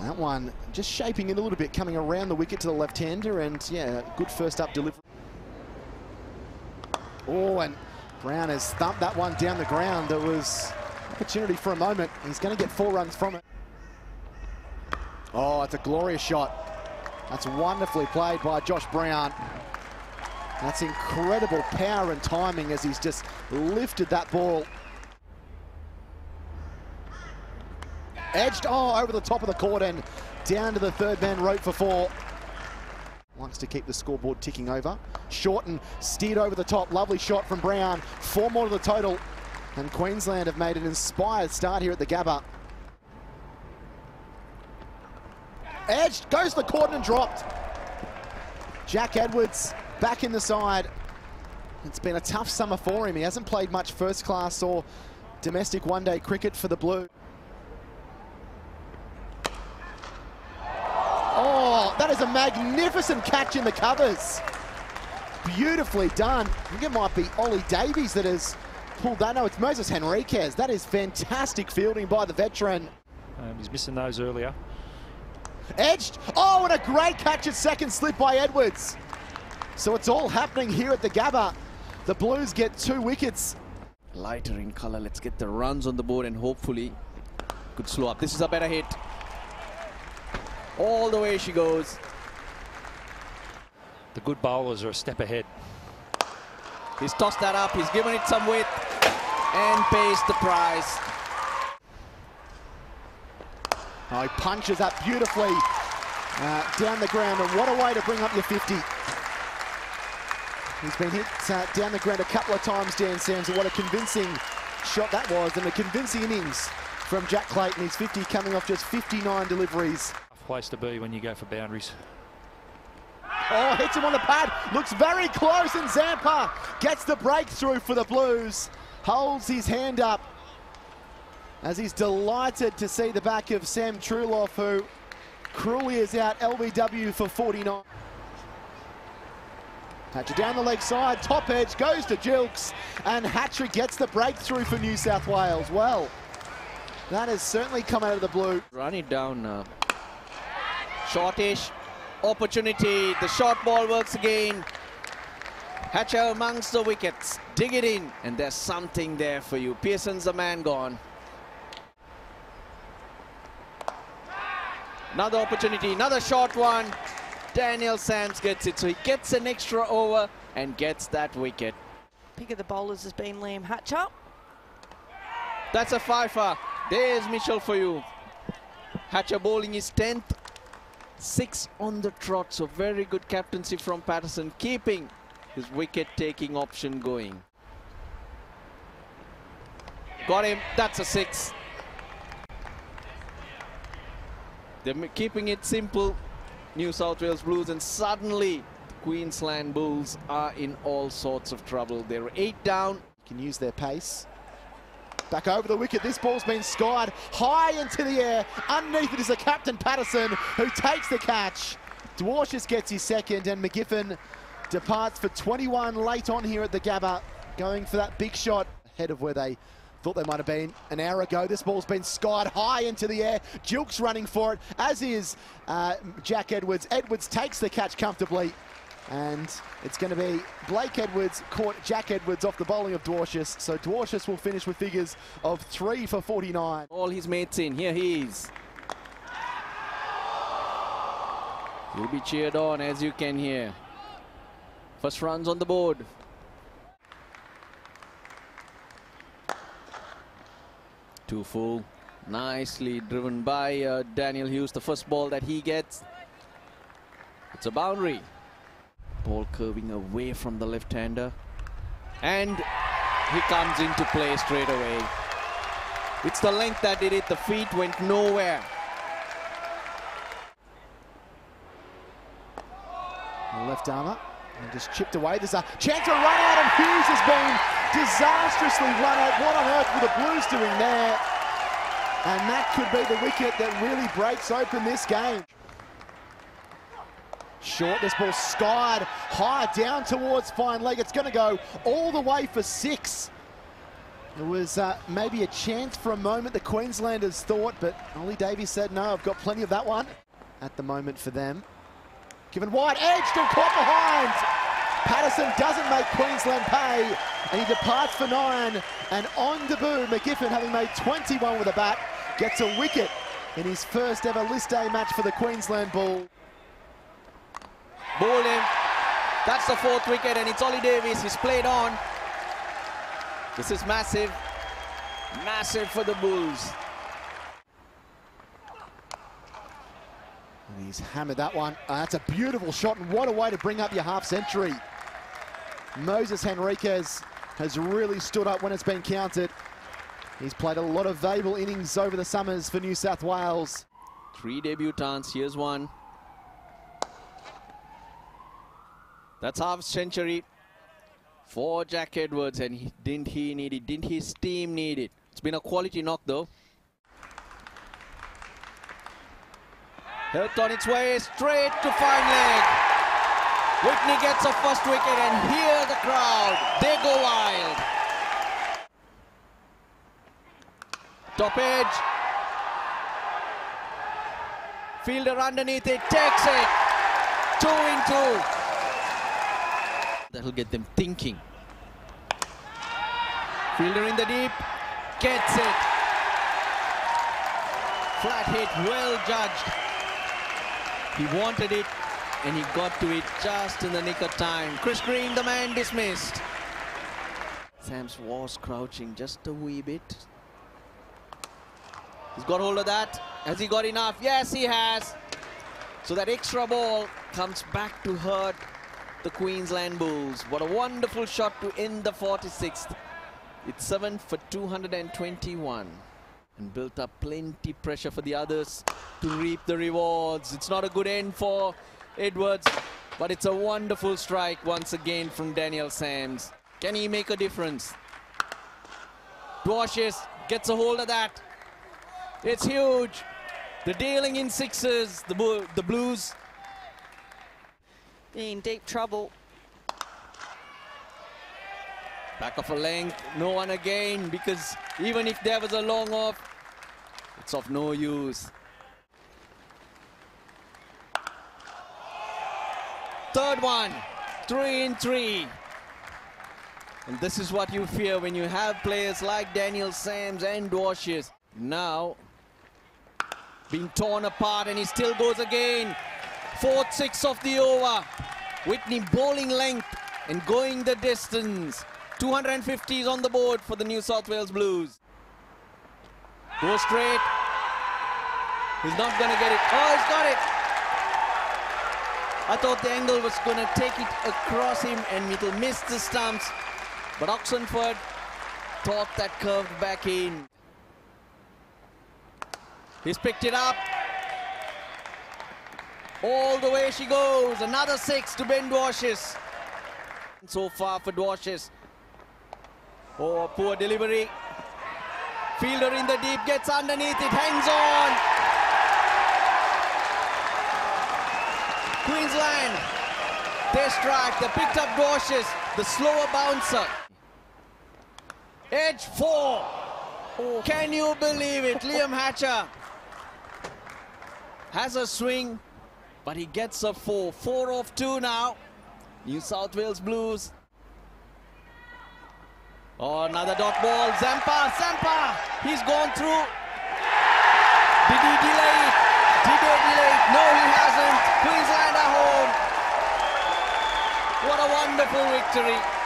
That one just shaping in a little bit, coming around the wicket to the left-hander, and yeah, good first up delivery. Oh, and Brown has thumped that one down the ground. There was opportunity for a moment. He's going to get four runs from it. Oh, it's a glorious shot. That's wonderfully played by Josh Brown. That's incredible power and timing as he's just lifted that ball. Edged, oh, over the top of the court and down to the third man rope for four. Wants to keep the scoreboard ticking over. Shorten, steered over the top. Lovely shot from Brown. Four more to the total. And Queensland have made an inspired start here at the Gabba. Edged, goes to the court and dropped. Jack Edwards back in the side. It's been a tough summer for him. He hasn't played much first class or domestic one-day cricket for the Blue. Oh, that is a magnificent catch in the covers. Beautifully done. I think it might be Ollie Davies that has pulled that. No, it's Moises Henriques. That is fantastic fielding by the veteran. Um, he's missing those earlier. Edged. Oh, and a great catch at second slip by Edwards. So it's all happening here at the Gabba. The Blues get two wickets. Lighter in colour. Let's get the runs on the board and hopefully could slow up. This is a better hit. All the way she goes. The good bowlers are a step ahead. He's tossed that up. He's given it some width and pays the price. Oh, he punches that beautifully uh, down the ground. And what a way to bring up your 50. He's been hit uh, down the ground a couple of times, Dan Sams. What a convincing shot that was, and a convincing innings from Jack Clayton. He's 50 coming off just 59 deliveries. Tough place to be when you go for boundaries. Oh, hits him on the pad. Looks very close, and Zampa gets the breakthrough for the Blues. Holds his hand up as he's delighted to see the back of Sam Truloff, who cruelly is out LBW for 49. Hatcher down the leg side, top edge, goes to Gilkes, and Hatcher gets the breakthrough for New South Wales. Well, that has certainly come out of the blue. Running down. Uh, shortish opportunity. The short ball works again. Hatcher amongst the wickets. Dig it in, and there's something there for you. Pearson's the man gone. Another opportunity, another short one. Daniel Sams gets it, so he gets an extra over and gets that wicket. Pick of the bowlers has been Liam Hatcher. That's a fifer. There's Mitchell for you. Hatcher bowling his 10th. Six on the trot, so very good captaincy from Patterson, keeping his wicket-taking option going. Got him, that's a six. They're keeping it simple, New South Wales Blues, and suddenly Queensland Bulls are in all sorts of trouble. They're eight down. Can use their pace. Back over the wicket. This ball's been skied high into the air. Underneath it is the captain, Patterson, who takes the catch. Dwarshuis gets his second, and McGiffin departs for 21 late on here at the Gabba, going for that big shot ahead of where they thought they might have been an hour ago. This ball's been skied high into the air. Gilkes running for it, as is uh, Jack Edwards. Edwards takes the catch comfortably. And it's going to be Blake Edwards caught Jack Edwards off the bowling of Dwarshuis. So Dwarshuis will finish with figures of three for 49. All his mates in. Here he is. He'll be cheered on as you can hear. First runs on the board. Two full. Nicely driven by uh, Daniel Hughes. The first ball that he gets. It's a boundary. Ball curving away from the left-hander. And he comes into play straight away. It's the length that did it. The feet went nowhere. Left armour and just chipped away. There's a chance to run out and Hughes has been disastrously run out. What on earth were the Blues doing there? And that could be the wicket that really breaks open this game. Short, this ball skied high down towards fine leg. It's going to go all the way for six. It was uh, maybe a chance for a moment, the Queenslanders thought, but Ollie Davies said, no, I've got plenty of that one at the moment for them. Given wide, edge, still caught behind. Patterson doesn't make Queensland pay, and he departs for nine. And on debut, McGiffin, having made 21 with a bat, gets a wicket in his first ever List A match for the Queensland Bull. Bowled him. That's the fourth wicket, and it's Ollie Davies. He's played on. This is massive. Massive for the Bulls. And he's hammered that one. Uh, that's a beautiful shot, and what a way to bring up your half century. Moises Henriques has really stood up when it's been counted. He's played a lot of valuable innings over the summers for New South Wales. Three debutants. Here's one. That's half century for Jack Edwards, and he, didn't he need it? Didn't his team need it? It's been a quality knock, though. Helped on its way straight to fine leg. Whitney gets a first wicket, and here the crowd, they go wild. Top edge. Fielder underneath it, takes it. Two in two. That'll get them thinking. Fielder in the deep, gets it. Flat hit, well judged. He wanted it, and he got to it just in the nick of time. Chris Green, the man dismissed. Sams was crouching just a wee bit. He's got hold of that. Has he got enough? Yes, he has. So that extra ball comes back to hurt the Queensland Bulls. What a wonderful shot to end the 46th. It's 7 for 221 and built up plenty pressure for the others to reap the rewards. It's not a good end for Edwards, but it's a wonderful strike once again from Daniel Sams. Can he make a difference? Dwarshuis gets a hold of that. It's huge. The dealing in sixes, the, the Blues In deep trouble. Back of a length, no one again because even if there was a long off, it's of no use. Third one, three in three. And this is what you fear when you have players like Daniel Sams and Dwarshuis. Now, being torn apart and he still goes again. Fourth six of the over. Whitney bowling length and going the distance. 250 is on the board for the New South Wales Blues. Go straight. He's not going to get it. Oh, he's got it. I thought the angle was going to take it across him and it'll miss the stumps. But Oxenford thought that curved back in. He's picked it up. All the way she goes. Another six to Ben Dwarshuis. So far for Dwarshuis. Oh, poor delivery. Fielder in the deep gets underneath it, hangs on. Queensland, they strike. They picked up Dwarshuis, the slower bouncer. Edge four. Oh, can you believe it? Liam Hatcher has a swing, but he gets a four. Four of two now. New South Wales Blues Oh, another dot ball. Zampa, Zampa. He's gone through. Did he delay it? Did they delay it? No, he hasn't. Queensland are home. What a wonderful victory.